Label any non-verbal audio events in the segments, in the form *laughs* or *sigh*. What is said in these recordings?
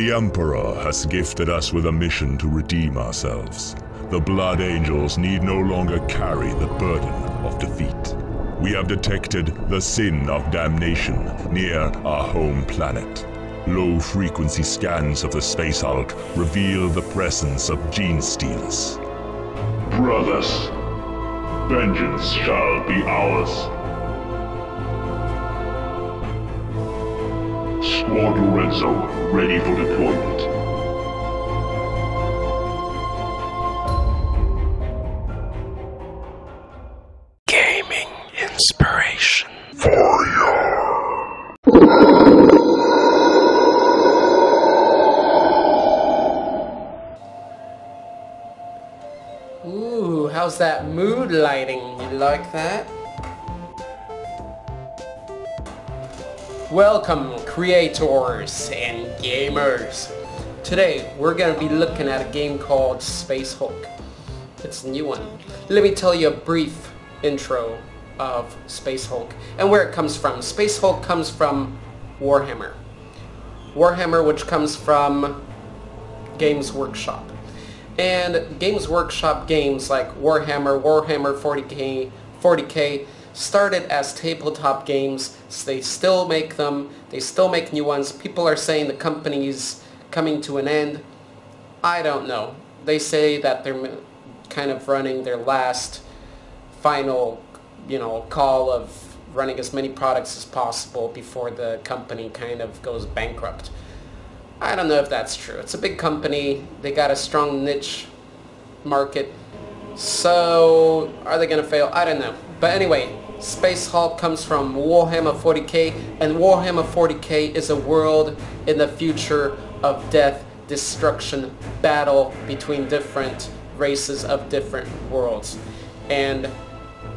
The Emperor has gifted us with a mission to redeem ourselves. The Blood Angels need no longer carry the burden of defeat. We have detected the sin of damnation near our home planet. Low frequency scans of the Space Hulk reveal the presence of genestealers. Brothers, vengeance shall be ours. Squad Lorenzo, ready for deployment. Gaming inspiration. Ooh, how's that mood lighting? You like that? Welcome, creators and gamers. Today, we're gonna be looking at a game called Space Hulk. It's a new one. Let me tell you a brief intro of Space Hulk and where it comes from. Space Hulk comes from Warhammer. Warhammer, which comes from Games Workshop. And Games Workshop games like Warhammer, Warhammer 40k, 40k started as tabletop games. They still make them. They still make new ones. People are saying the company's coming to an end. I don't know. They say that they're kind of running their last final, you know, call of running as many products as possible before the company kind of goes bankrupt. I don't know if that's true. It's a big company. They got a strong niche market. So are they going to fail? I don't know. But anyway, Space Hulk comes from Warhammer 40k and Warhammer 40k is a world in the future of death, destruction, battle between different races of different worlds. And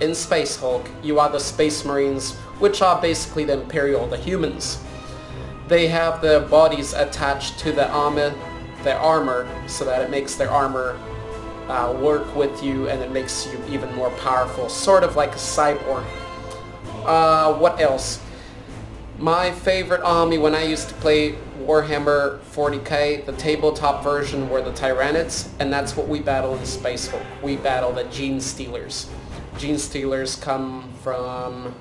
in Space Hulk, you are the Space Marines, which are basically the Imperial, the humans they have their bodies attached to the armor, their armor, so that it makes their armor uh, work with you and it makes you even more powerful, sort of like a cyborg. Uh, what else? My favorite army when I used to play Warhammer 40k, the tabletop version were the Tyranids, and that's what we battle in Space Hulk. We battle the Genestealers. Gene Stealers come from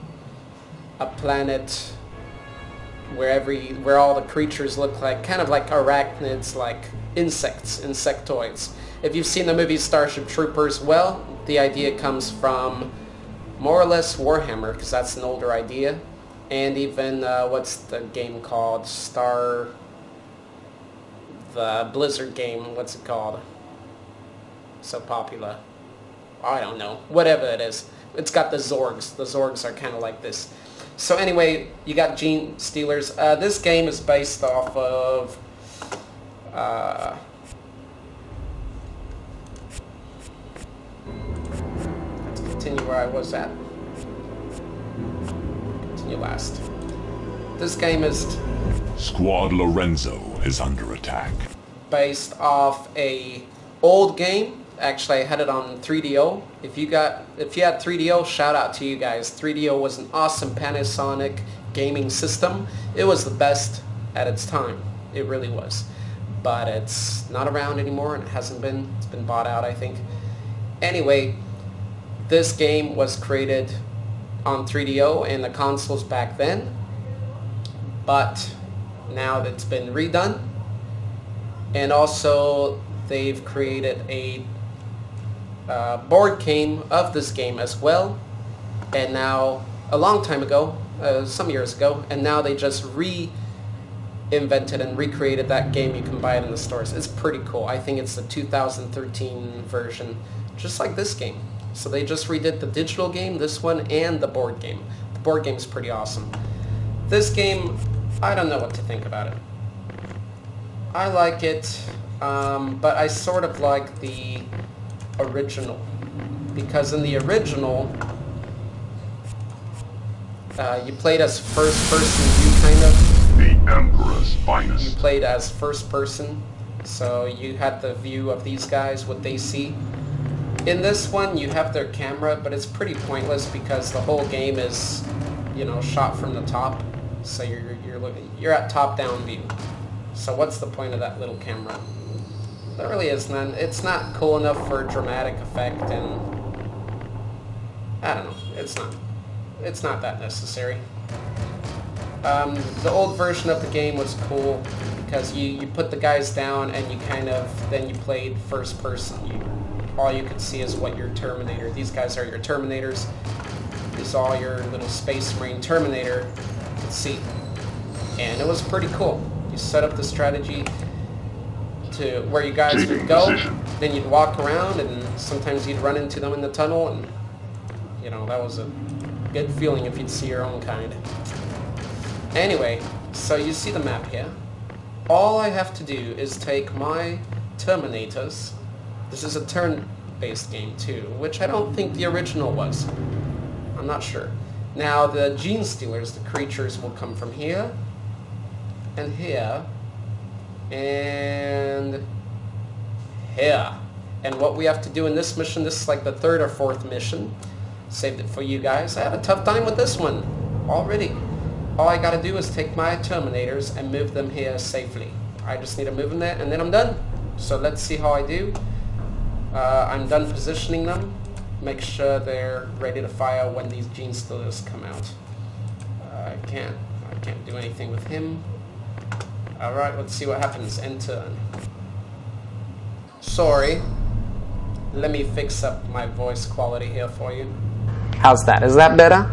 a planet where every where all the creatures look like kind of like arachnids, like insects, insectoids. If you've seen the movie Starship Troopers, well, the idea comes from more or less Warhammer because that's an older idea, and even uh, what's the game called? Star. The Blizzard game. What's it called? So popular. I don't know. Whatever it is. It's got the Zorgs. The Zorgs are kind of like this. So anyway, you got Genestealers. Uh, this game is based off of... Uh, continue where I was at. Continue last. This game is Squad Lorenzo is under attack. based off a old game. Actually, I had it on 3DO. If you got, if you had 3DO, shout out to you guys. 3DO was an awesome Panasonic gaming system. It was the best at its time. It really was. But it's not around anymore, and it hasn't been. It's been bought out, I think. Anyway, this game was created on 3DO and the consoles back then. But now it's been redone, and also they've created a uh, board game of this game as well and now a long time ago uh, some years ago and now they just reinvented and recreated that game. You can buy it in the stores. It's pretty cool. I think it's the 2013 version just like this game so they just redid the digital game this one and the board game the board game's pretty awesome this game i don't know what to think about it I like it, um, but I sort of like the original because in the original, uh, you played as first person view kind of, The Emperor's finest. you played as first person, so you had the view of these guys, what they see. In this one, you have their camera, but it's pretty pointless because the whole game is, you know, shot from the top. So you're you're looking you're at top-down view. So what's the point of that little camera? There really is none. It's not cool enough for dramatic effect, and I don't know. It's not. It's not that necessary. Um, the old version of the game was cool because you, you put the guys down and you kind of then you played first person. You all you could see is what your Terminator. These guys are your Terminators. This is all your little Space Marine Terminator could see, and it was pretty cool. You set up the strategy to where you guys Taking would go, position. then you'd walk around, and sometimes you'd run into them in the tunnel, and you know that was a good feeling if you'd see your own kind. Anyway, so you see the map here. All I have to do is take my Terminators. This is a turn-based game too, which I don't think the original was. I'm not sure. Now the Genestealers, the creatures, will come from here, and here, and here. And what we have to do in this mission, this is like the third or fourth mission. Saved it for you guys. I had a tough time with this one already. All I gotta do is take my Terminators and move them here safely. I just need to move them there and then I'm done. So let's see how I do. Uh, I'm done positioning them. Make sure they're ready to fire when these Genestealers come out. Uh, I can't, I can't do anything with him. Alright, let's see what happens. End turn. Sorry. Let me fix up my voice quality here for you. How's that? Is that better?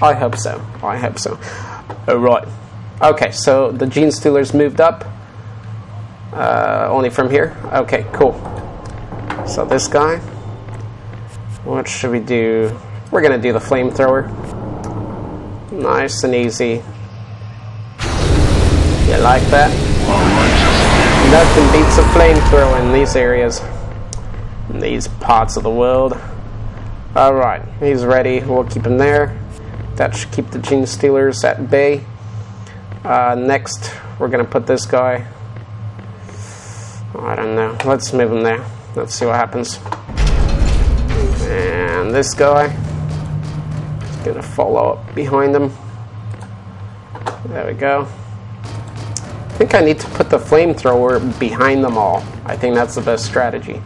I hope so. I hope so. Alright. Okay, so the Genestealers moved up. Uh, only from here? Okay, cool. So this guy. What should we do? We're gonna do the flamethrower. Nice and easy. You like that? Nothing beats a flamethrower in these areas. In these parts of the world. Alright, he's ready. We'll keep him there. That should keep the Genestealers at bay. Uh, next, we're gonna put this guy. I don't know. Let's move him there. Let's see what happens. And this guy is gonna follow up behind him. There we go. I think I need to put the flamethrower behind them all. I think that's the best strategy.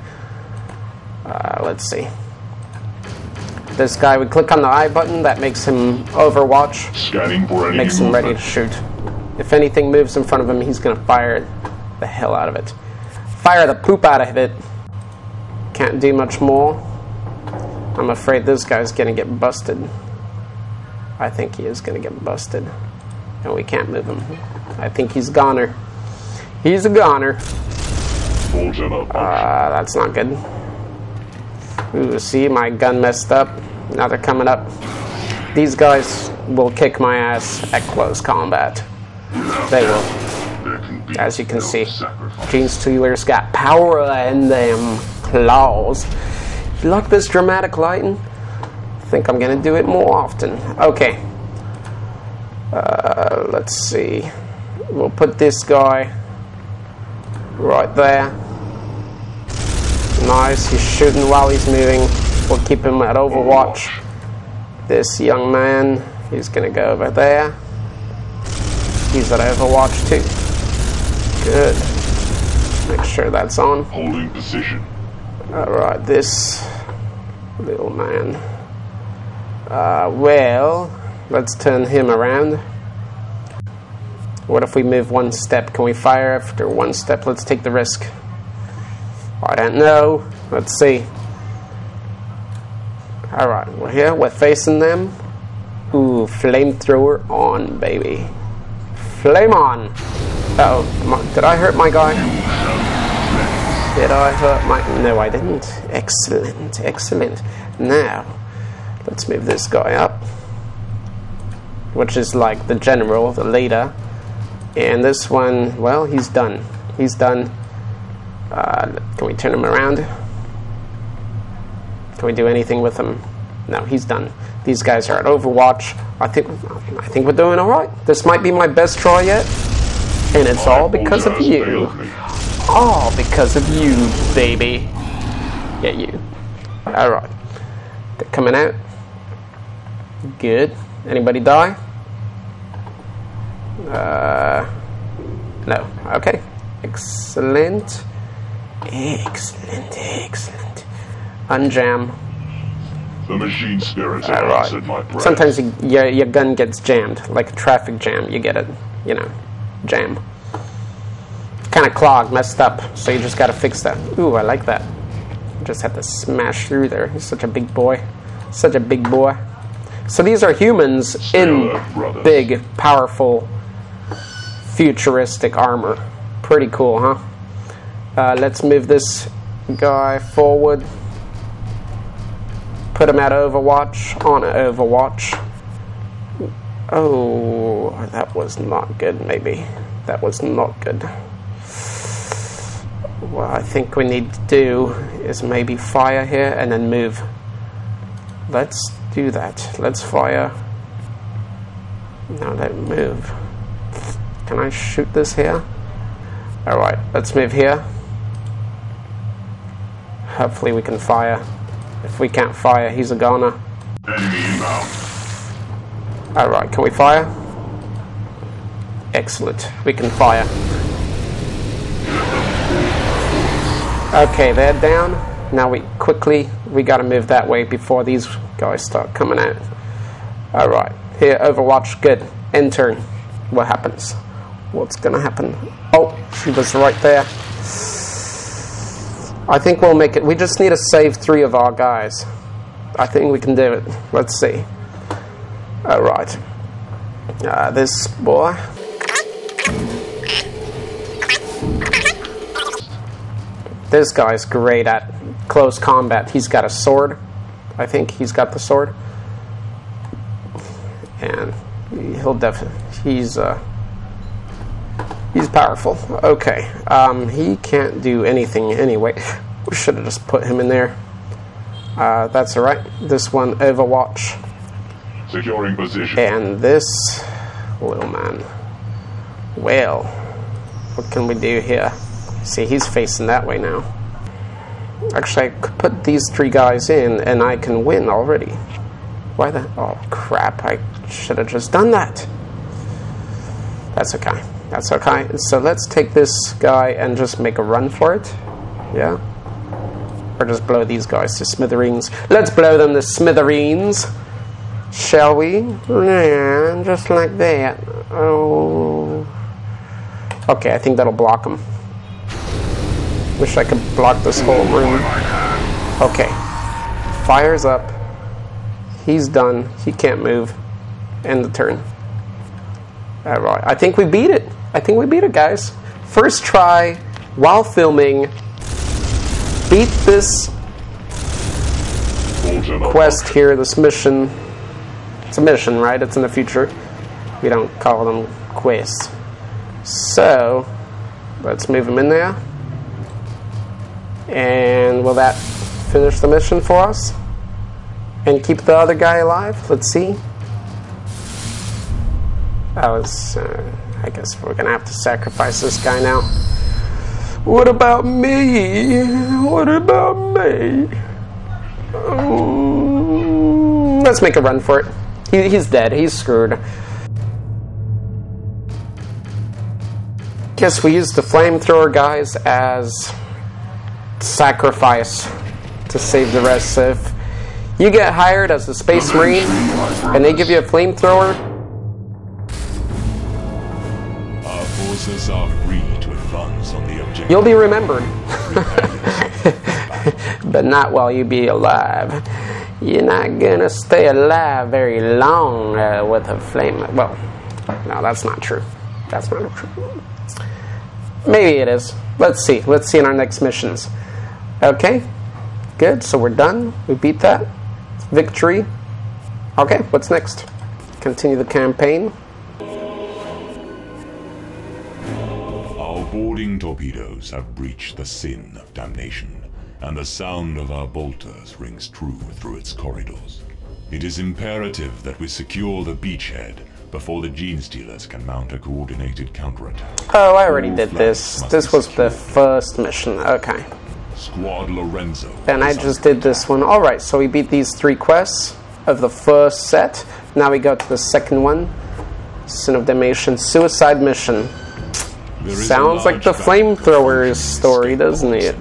Uh, let's see. This guy, we click on the I button, that makes him overwatch, Scanning for any makes him ready to shoot. If anything moves in front of him, he's gonna fire the hell out of it. Fire the poop out of it. Can't do much more. I'm afraid this guy's gonna get busted. I think he is gonna get busted. And we can't move him. I think he's goner. He's a goner. Full demo function. Uh, that's not good. Ooh, see, my gun messed up. Now they're coming up. These guys will kick my ass at close combat. They will. There can be As you can see. Genestealer's got power in them claws. You like this dramatic lighting? I think I'm gonna do it more often. Okay. Uh, let's see. We'll put this guy right there. Nice. He's shooting while he's moving. We'll keep him at Overwatch. This young man, he's gonna go over there. He's at Overwatch too. Good. Make sure that's on. Holding position. Alright, this little man. Uh, well, let's turn him around. What if we move one step? Can we fire after one step? Let's take the risk. I don't know. Let's see. Alright, we're here. We're facing them. Ooh, flamethrower on, baby. Flame on! Oh, did I hurt my guy? Did I hurt my... No, I didn't. Excellent, excellent. Now, let's move this guy up. Which is like the general, the leader. And this one, well, he's done. He's done. Uh, can we turn him around? Can we do anything with him? No, he's done. These guys are at Overwatch. I think I think we're doing all right. This might be my best try yet, and it's all because of you. All because of you, baby. Yeah, you. All right. They're coming out. Good. Anybody die? Uh, no. Okay. Excellent. Excellent. Excellent. Unjam. The machine spirits All right. answered my prayer. Sometimes you, your, your gun gets jammed, like a traffic jam. You get it, you know, jam. Kind of clogged, messed up. So you just got to fix that. Ooh, I like that. Just had to smash through there. He's such a big boy. Such a big boy. So these are humans in big, powerful, futuristic armor. Pretty cool, huh? Uh, let's move this guy forward. Put him at Overwatch. On Overwatch. Oh, that was not good, maybe. That was not good. What I think we need to do is maybe fire here and then move. Let's do that. Let's fire. Now don't move. Can I shoot this here? Alright, let's move here. Hopefully we can fire. If we can't fire, he's a goner. Alright, can we fire? Excellent. We can fire. Okay, they're down. Now we quickly, we gotta move that way before these guys start coming out. Alright, here, Overwatch, good. Intern. What happens? What's gonna happen? Oh, she was right there. I think we'll make it. We just need to save three of our guys. I think we can do it. Let's see. All right. Uh, this boy. This guy's great at close combat. He's got a sword. I think he's got the sword. And he'll definitely. He's uh, he's powerful. Okay. Um, he can't do anything anyway. *sighs* We should have just put him in there. Uh, that's all right. This one, Overwatch. Securing position. And this little man. Well, what can we do here? See, he's facing that way now. Actually, I could put these three guys in and I can win already. Why the? Oh, crap. I should have just done that. That's okay. That's okay. So let's take this guy and just make a run for it. Yeah? Or just blow these guys to smithereens. Let's blow them to smithereens. Shall we? Yeah, just like that. Oh. Okay, I think that'll block him. Wish I could block this whole room. Okay. Fire's up. He's done. He can't move. End the turn. Alright, I think we beat it. I think we beat it, guys. First try while filming. Beat this quest here, this mission. It's a mission, right? It's in the future. We don't call them quests. So, let's move them in there. And will that finish the mission for us? And keep the other guy alive? Let's see. I was. Uh, I guess we're gonna have to sacrifice this guy now. What about me? What about me? Mm, let's make a run for it. He, he's dead. He's screwed. Guess we use the flamethrower guys as sacrifice to save the rest. So if you get hired as a space marine and they give you a flamethrower, Our forces are free to advance on the objective. you'll be remembered. *laughs* but not while you be alive. You're not gonna stay alive very long uh, with a flame. Well, no, that's not true. That's not true. Maybe it is. Let's see. Let's see in our next missions. Okay, good. So we're done. We beat that. Victory. Okay, what's next? Continue the campaign. Our boarding torpedoes have breached the sin of damnation, and the sound of our bolters rings true through its corridors. It is imperative that we secure the beachhead before the Genestealers can mount a coordinated counterattack. Oh, I already All did this. This was the first mission. Okay. Squad Lorenzo. And I just did this one. Alright, so we beat these three quests of the first set. Now we go to the second one. Sin of Damnation Suicide Mission. There is a Sounds like the flamethrower's story, doesn't it?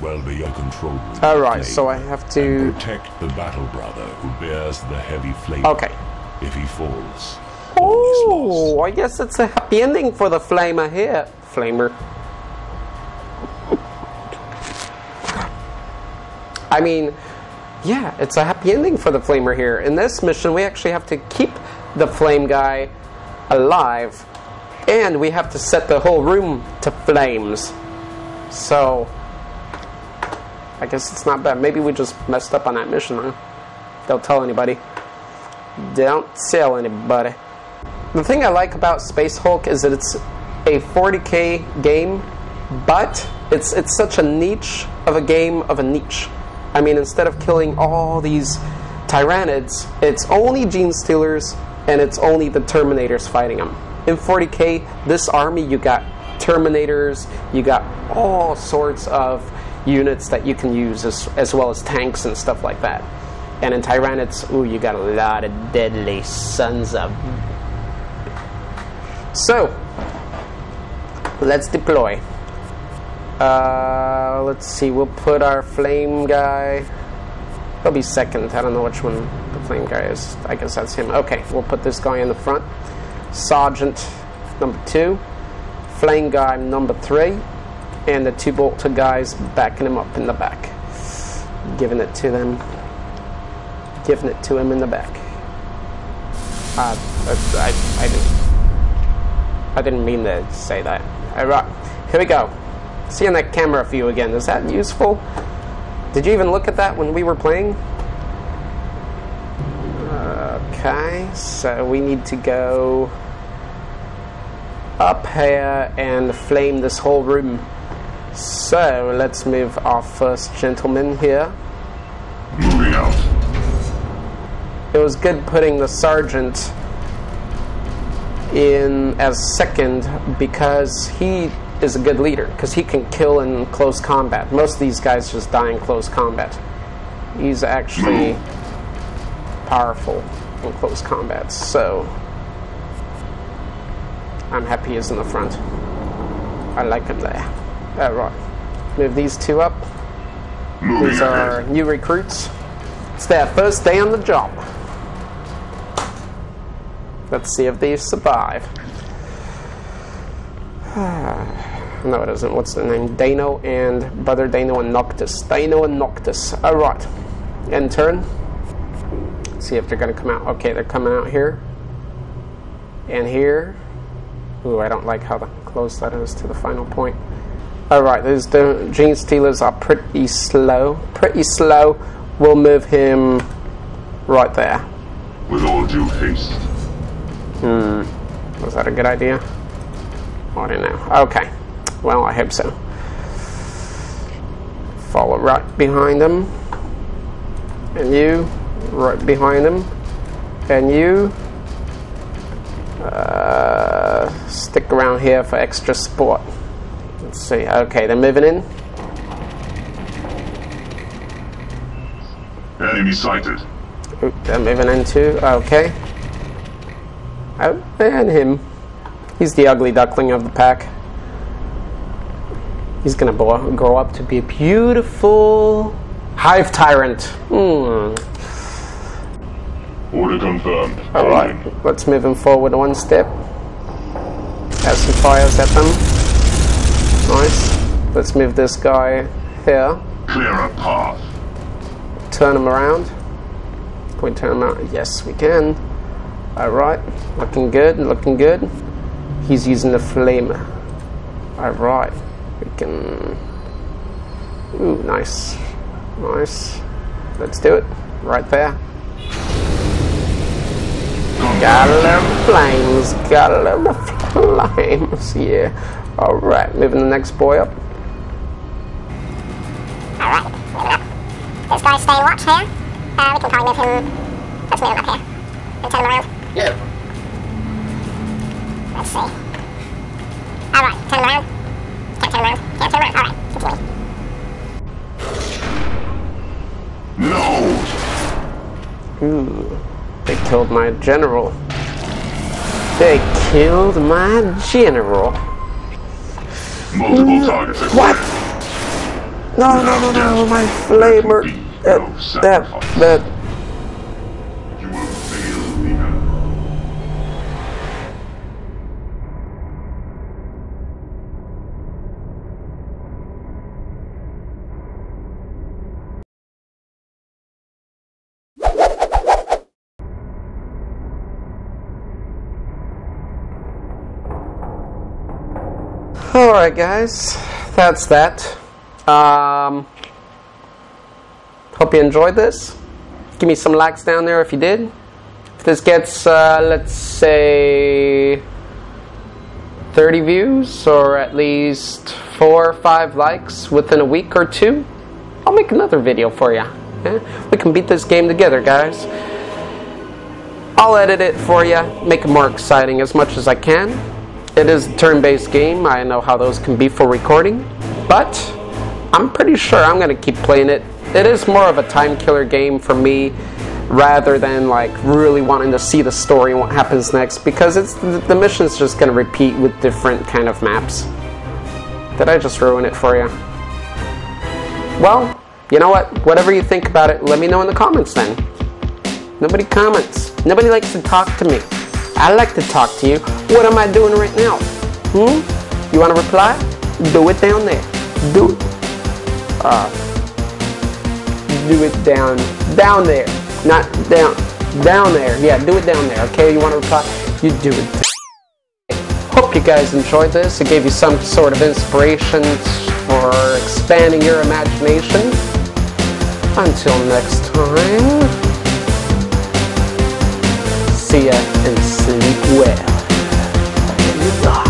Well control. Alright, so I have to. protect the battle brother who bears the heavy flame. Okay. If he falls, all. Oh, I guess it's a happy ending for the flamer here. Flamer. I mean, yeah, it's a happy ending for the flamer here. In this mission, we actually have to keep the flame guy alive, and we have to set the whole room to flames. So, I guess it's not bad. Maybe we just messed up on that mission, huh? Don't tell anybody. Don't tell anybody. The thing I like about Space Hulk is that it's a 40k game, but it's it's such a niche of a game of a niche. I mean, instead of killing all these Tyranids, it's only Genestealers and it's only the Terminators fighting them. In 40k, this army you got Terminators, you got all sorts of units that you can use as, as well as tanks and stuff like that. And in Tyranids, ooh, you got a lot of deadly sons of. So, let's deploy. Uh, let's see, we'll put our flame guy. He'll be second. I don't know which one the flame guy is. I guess that's him. Okay, we'll put this guy in the front. Sergeant number two. Flame guy number three. And the two bolter guys backing him up in the back. Giving it to them. Giving it to him in the back. Uh, I, I, I didn't. I didn't mean to say that. Alright, here we go. Seeing that camera view again, is that useful? Did you even look at that when we were playing? Okay, so we need to go up here and flame this whole room. So let's move our first gentleman here. Moving out. It was good putting the sergeant in as second because he is a good leader because he can kill in close combat. Most of these guys just die in close combat. He's actually powerful in close combat, so I'm happy he's in the front. I like him there. Uh, Alright. Move these two up. These are new recruits. It's their first day on the job. Let's see if they survive. *sighs* no, it isn't. What's the name? Dano and brother Dano and Noctis. Dano and Noctis. Alright. End turn. See if they're going to come out. Okay, they're coming out here. And here. Ooh, I don't like how close that is to the final point. Alright, those the Genestealers are pretty slow. Pretty slow. We'll move him right there. With all due haste. Hmm. Was that a good idea? I don't know. Okay. Well, I hope so. Follow right behind him. And you, right behind him. And you, uh, stick around here for extra support. Let's see. Okay, they're moving in. Enemy sighted. Oop, they're moving in too. Okay. Oh, and him. He's the ugly duckling of the pack. He's gonna grow, grow up to be a beautiful hive tyrant. Hmm. Order confirmed. Alright, let's move him forward one step. Have some fires at them. Nice. Let's move this guy here. Clear a path. turn him around. Can we turn him out? Yes, we can. Alright, looking good, looking good. He's using the flame. Alright, we can. Ooh, nice. Nice. Let's do it. Right there. Gotta love the flames. Gotta love the flames. *laughs* Yeah. Alright, moving the next boy up. Alright, moving up. This guy's staying watch here. Uh, we can probably move him Let's move him up here. And turn him around. Yeah. Let's see. Alright, turn him around. Can't turn around. Can't turn around. Alright, continue. No! Ooh. They killed my general. They killed my general. Multiple targets What? No, no, no, no, my flamer. Uh, that, that, that. Alright, guys. That's that. Um, hope you enjoyed this. Give me some likes down there if you did. If this gets, uh, let's say, 30 views or at least 4 or 5 likes within a week or two, I'll make another video for you. We can beat this game together, guys. I'll edit it for you, make it more exciting as much as I can. It is a turn-based game. I know how those can be for recording, but I'm pretty sure I'm going to keep playing it. It is more of a time killer game for me rather than like really wanting to see the story and what happens next because it's the mission's just going to repeat with different kind of maps. Did I just ruin it for you? Well, you know what? Whatever you think about it, let me know in the comments then. Nobody comments. Nobody likes to talk to me. I like to talk to you. What am I doing right now? Hmm? You want to reply? Do it down there. Do it. Uh, do it down, down there. Not down, down there. Yeah, do it down there. Okay, you want to reply? You do it. Hope you guys enjoyed this. It gave you some sort of inspiration for expanding your imagination. Until next time, see you and sleep well.